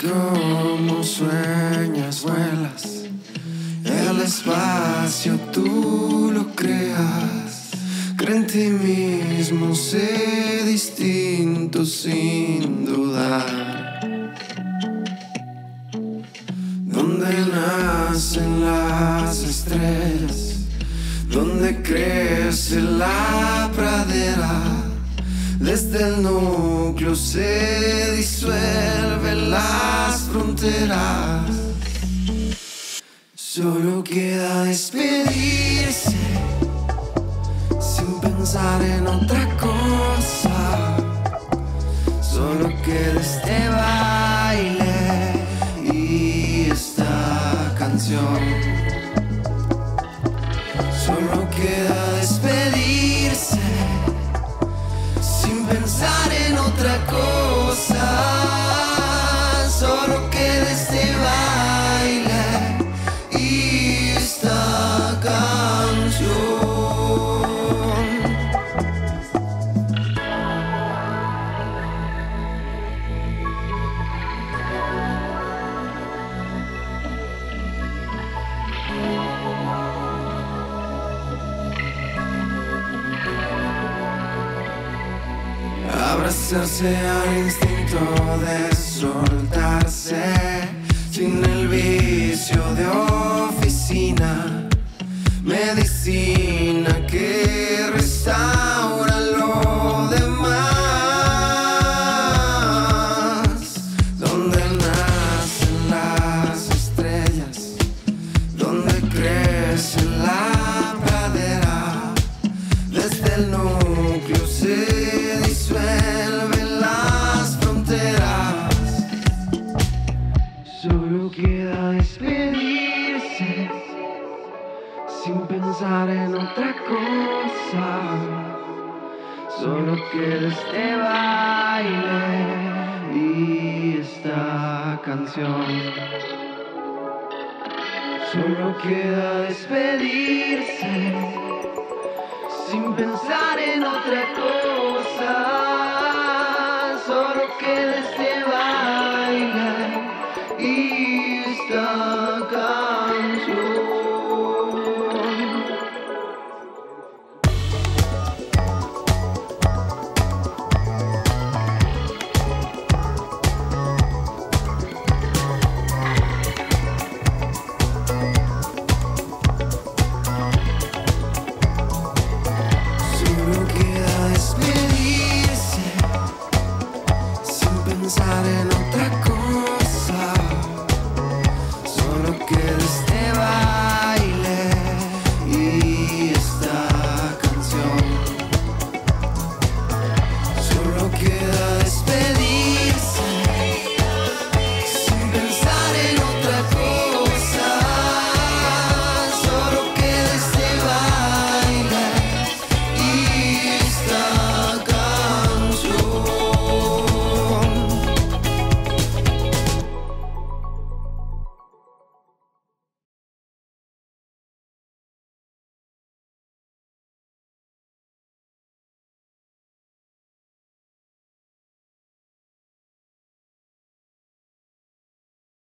como sueñas, vuelas. El espacio tú lo creas. Cree en ti mismo, sé distinto sin dudar. Donde nacen las estrellas, donde crece la pradera. Desde el núcleo se disuelven las fronteras. Solo queda despedirse sin pensar en otra cosa. Solo queda este baile y esta canción. Solo queda despedirse otra cosa. Abrazarse al instinto de soltarse sin el vicio de oficina, medicina pensar en otra cosa. Solo queda este baile y esta canción. Solo queda despedirse sin pensar en otra cosa.